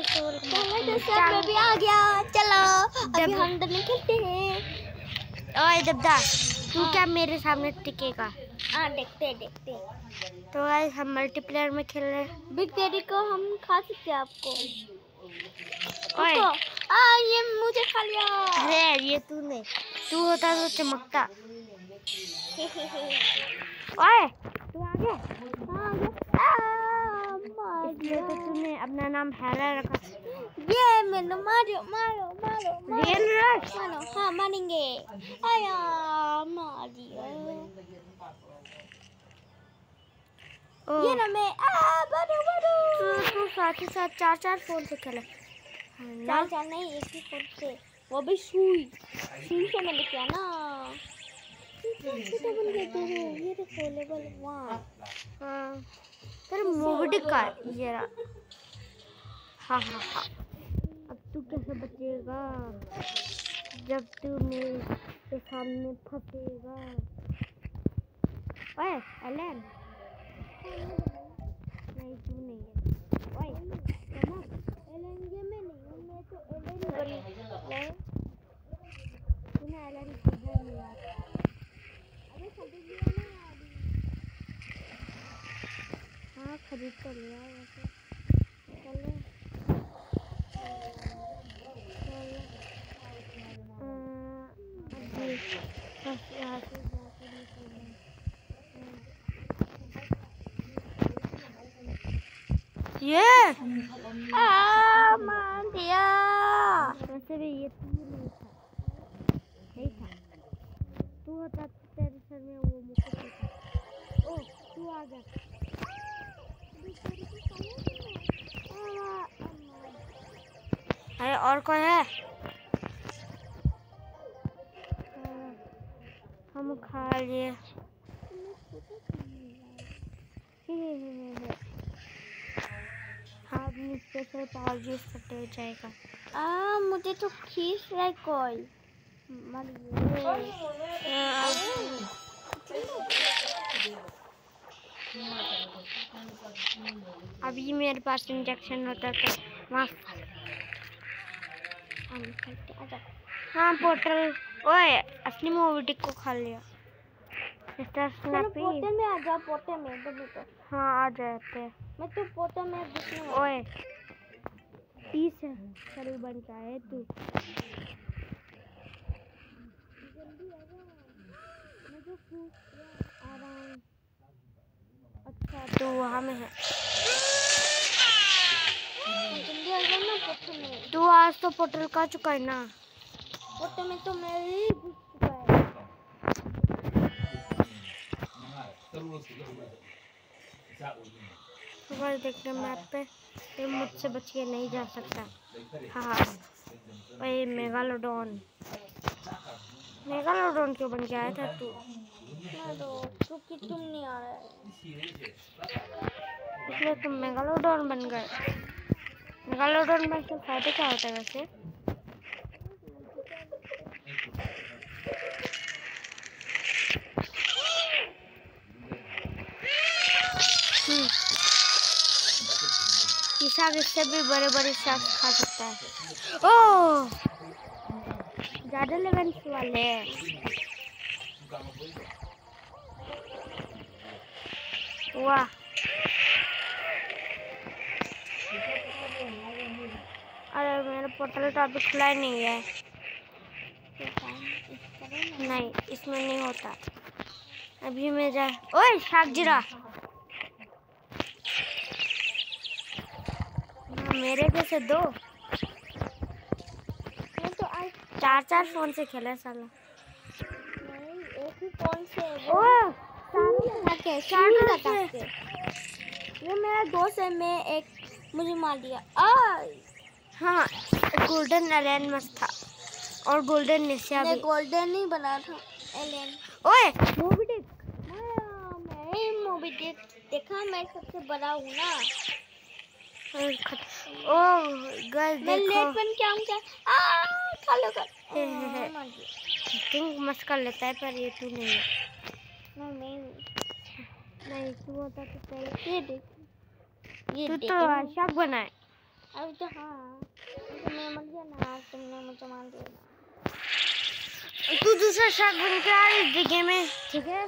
मैं भी आ गया चलो अभी हम दोनों खेलते हैं। ओए देवदास तू क्या मेरे सामने टिकेगा? हाँ देखते हैं, देखते हैं। तो आज हम मल्टीप्लेयर में खेल रहे हैं। बिग डैडी को हम खा सकते हैं आपको। ओए। आ ये मुझे खा लिया। अरे ये तूने। तू होता तो चमकता। ओए तू आ गया? हाँ, आ, मार इसलिए तो। तूने अपना नाम हैरा रखा। ये मैंने मारो मारो मारो मारो। रियल रश मारो हाँ मारेंगे आया मार दिया ये ना मैं आ मारो मारो तू तू साथ ही साथ चार चार फ़ोन से खेला। हाँ, चार चार नहीं एक ही फ़ोन से। वो भी सुई। सुई से मैंने किया ना। छोटा बन गया तो ये लेवल वन हाँ। तेरे मोबडी का ये हाँ हाँ हाँ। अब तू कैसे बचेगा? जब तू मेरे सामने फंसेगा। ओए, एलन। नहीं, तू नहीं है। ओए, एलन। ये मैं नहीं हूँ मैं तो एलन तूने एलन किधर ना अभी हाँ खरीद कर लिया वैसे चलो। बस ये? अरे और कोई है? हम खा लिए। हाँ स्पेशल करते हो जाएगा आ मुझे तो खींच रहा है कोई। मर गए अभी मेरे पास इंजेक्शन होता तो खेलते आ जाओ। हाँ पोर्टल ओए असली मूवी को खा लिया। मिस्टर स्नैपी पोटे में आ पोटे में तो हाँ आ जाते मैं तो पोटे में ओए तीस शरीर बन के आए तू। आ रहा हूँ अच्छा तो वहाँ में है। जल्दी आ जाओ ना तू आज तो पोर्टल का चुका है ना। पोटे में तो मैं ही घुस चुका है। देखते मैप पे। ये मुझसे बच के नहीं जा सकता। हाँ हाँ। वही मेगालोडॉन। मेगालोडॉन क्यों बन के आया था तू? मारो क्योंकि तुम नहीं आ रहा है इसलिए तुम मेगालोडॉन बन गए। मेगालोडॉन में से फ़ायदा क्या होता है वैसे? हम्म। इससे भी बड़े बड़े शाक खा सकता है। ओह! ज़्यादा लेवल्स वाले वाह। अरे मेरा पोर्टल तो अभी खुला ही नहीं है। नहीं इसमें नहीं होता। अभी मैं जा ओए शाक जीरा हाँ, मेरे जैसे दो। चार चार फ़ोन से खेला साला। नहीं एक ही फ़ोन से ओ! के चार लगा के ये मेरा दोस्त है मैं एक मुझे मार दिया। आ हाँ गोल्डन एलेन मस्त था। और गोल्डन निशिया मैं भी। गोल्डन ही बना था एलियन ओए! मूवी देख मैं मूवी देख देखा मैं सबसे बड़ा हूँ ना। ओ गर्ल मैं देखो। लेट बन के आऊँगा आ खा लो कर हे, हे, हे। दिया मस्त कर लेता है पर ये तू नहीं है। नहीं मैं नहीं। तू होता तो पहले ये देख। ये तू तो शाक बनाए अभी तो हाँ तुमने मर गया ना तुमने मुझे मार दिया। तू दूसरा शार्क बन के आ इस जगह में। ठीक है।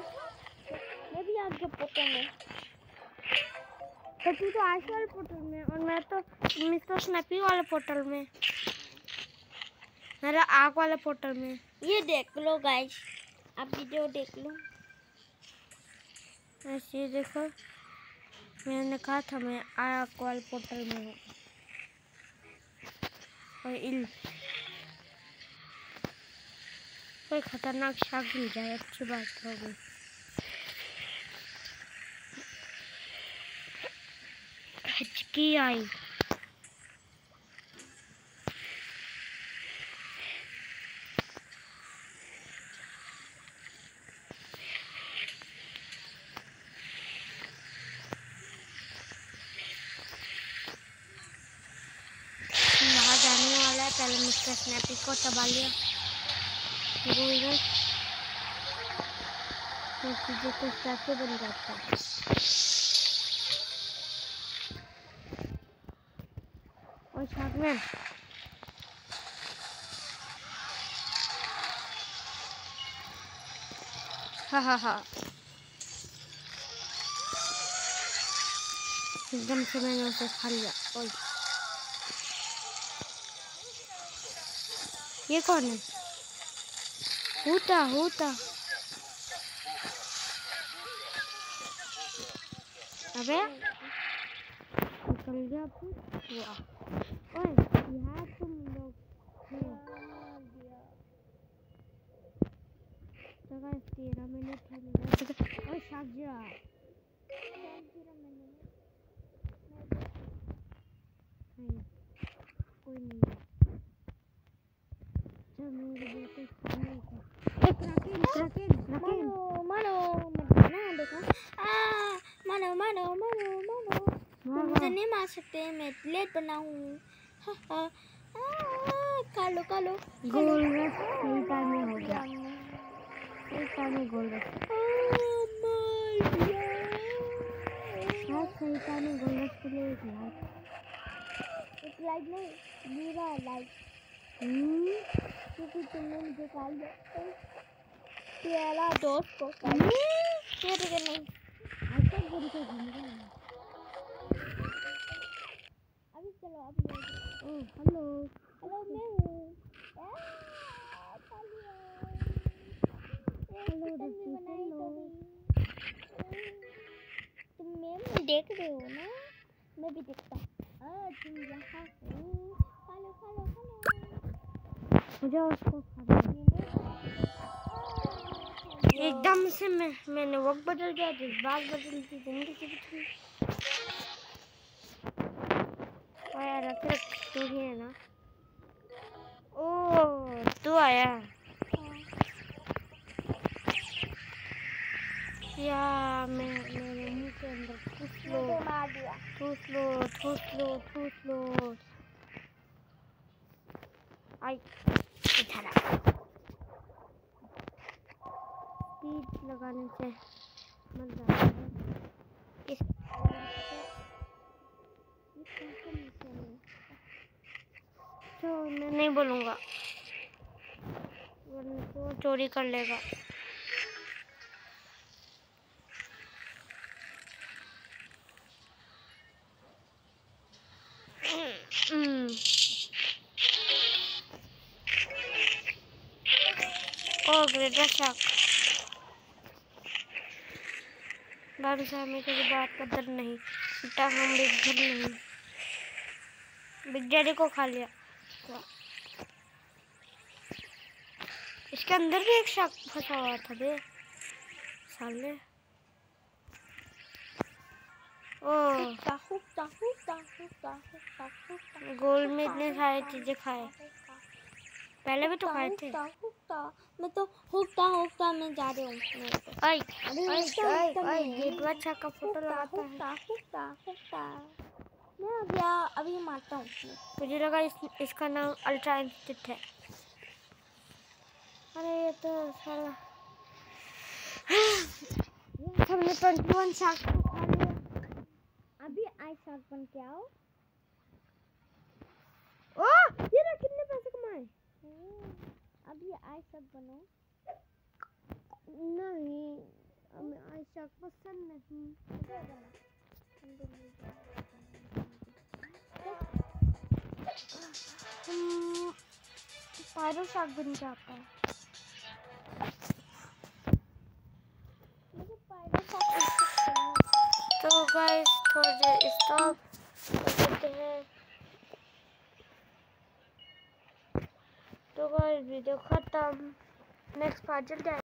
मैं भी आपके पोते में तो तू तो आइस वाले पोर्टल में और मैं तो मिस्टर स्नैपी वाले पोर्टल में। मेरा आग वाले पोर्टल में। ये देख लो गाइस आप वीडियो देख लो। ऐसे देखो मैंने कहा था मैं आग वाले पोर्टल में हूँ। और कोई खतरनाक शाक मिल जाए अच्छी बात होगी। हचकी आई बाहर जाने पहले मिस्टर को दबा लिया तो चीज़ें तो कैसे बन जाता है। और शार्कमैन हाँ हाँ हाँ। एकदम से मैंने उसे खा लिया। ओए। ये कौन है? होता होता। अबे। निकल गया वाह ओए यार तुम लोग। तो तेरह मिनट शाकजा कोई नहीं है चल मेरे बेटे खाने को एक रकेल रकेल रकेल मानो मानो मत ना देखो आ मानो मानो मानो मानो मार मार सकते मैं प्लेट बनाऊँ। हा हा। आ, खा लो खा लो। गोल में हो गया। गोल में गोल के लिए एक एक नहीं मेरा लाइक। हम्म। क्योंकि तुमने मुझे दोस्त को हम्म। नहीं। गुरु को घूम रहा है? अभी चलो अब हेलो हेलो मैं हूँ हेलो, हेलो। तुम मैम देख रहे हो ना मैं भी देखता हूँ तुम यहाँ हो खा लो खा लो खा लो मुझे उसको है। एकदम से मैं मैंने वक्त बदल दिया जज्बात बदल दी ज़िंदगी बदल रख रख तू ही है ना। ओ तू आया। या मैं मेरे मुँह के अंदर ठूस लो। ठूस लो ठूस लो ठूस लो। आई। इधर लगाने से है। इस? तो मैं नहीं बोलूँगा। तो चोरी कर लेगा। बाबू साहब में तेरी बात का नहीं, उल्टा हम बिग डर नहीं। बिग डैडी को खा लिया। इसके अंदर भी एक शार्क फंसा हुआ था बे साले ओ। गोल में इतने सारी चीज़ें खाए। पहले भी तो खाए थे। मैं तो हुक्का हुक्का में जा रही हूँ। अरे। गेटवा अच्छा का फ़ोटो लगाता है। मैं अभी आ, अभी मारता हूँ मुझे लगा इस, इसका नाम अल्ट्रा इंस्टिट है। अरे ये तो हमने ट्वेंटी वन शार्क अभी आई शार्क बन के आओ। ओ ये ना कितने पैसे कमाए? हम्म, अभी आई बनो। नहीं हमें आई शार्क पसंद नहीं। पायरो शाक बन जाता है। तो गाइस थोड़ी देर स्टॉप कर देते हैं। तो गाइस वीडियो ख़त्म। नेक्स्ट पार्ट जल्दी